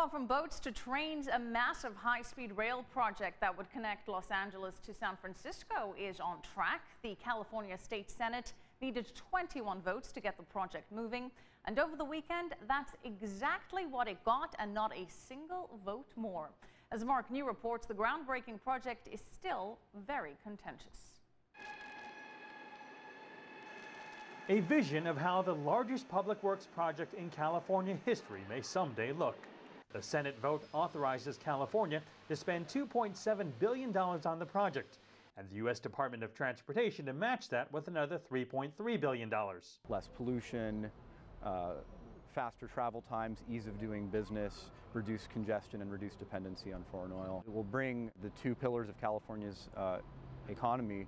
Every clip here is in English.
Well, from boats to trains, a massive high-speed rail project that would connect Los Angeles to San Francisco is on track. The California State Senate needed 21 votes to get the project moving. And over the weekend, that's exactly what it got and not a single vote more. As Mark Niu reports, the groundbreaking project is still very contentious. A vision of how the largest public works project in California history may someday look. The Senate vote authorizes California to spend $2.7 billion on the project, and the U.S. Department of Transportation to match that with another $3.3 billion. Less pollution, uh, faster travel times, ease of doing business, reduce congestion, and reduce dependency on foreign oil. It will bring the two pillars of California's uh, economy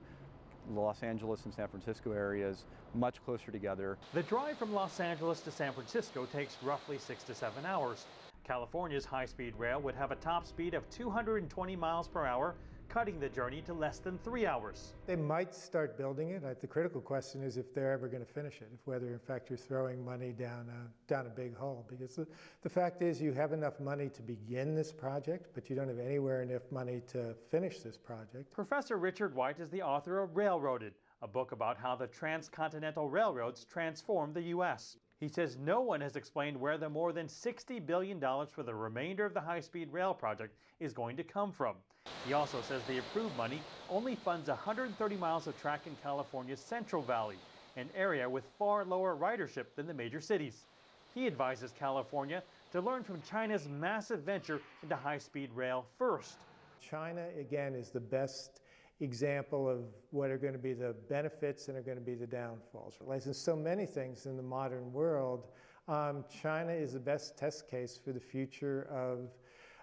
the Los Angeles and San Francisco areas much closer together. The drive from Los Angeles to San Francisco takes roughly six to seven hours. California's high-speed rail would have a top speed of 220 miles per hour, cutting the journey to less than three hours. They might start building it. The critical question is if they're ever going to finish it, if whether in fact you're throwing money down a, down a big hole. Because the, the fact is you have enough money to begin this project, but you don't have anywhere enough money to finish this project. Professor Richard White is the author of Railroaded, a book about how the transcontinental railroads transformed the U.S. He says no one has explained where the more than $60 billion for the remainder of the high-speed rail project is going to come from. He also says the approved money only funds 130 miles of track in California's Central Valley, an area with far lower ridership than the major cities. He advises California to learn from China's massive venture into high-speed rail first. China, again, is the best example of what are going to be the benefits and are going to be the downfalls. In so many things in the modern world, um, China is the best test case for the future of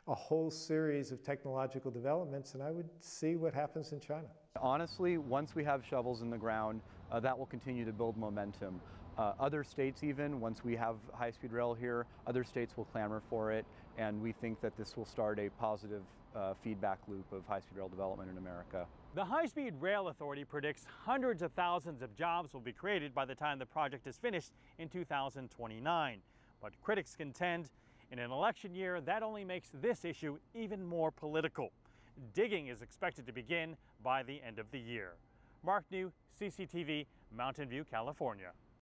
a whole series of technological developments, and I would see what happens in China. Honestly, once we have shovels in the ground, uh, that will continue to build momentum. Uh, other states even, once we have high-speed rail here, other states will clamor for it, and we think that this will start a positive uh, feedback loop of high-speed rail development in America. The High Speed Rail Authority predicts hundreds of thousands of jobs will be created by the time the project is finished in 2029. But critics contend in an election year, that only makes this issue even more political. Digging is expected to begin by the end of the year. Mark Niu, CCTV, Mountain View, California.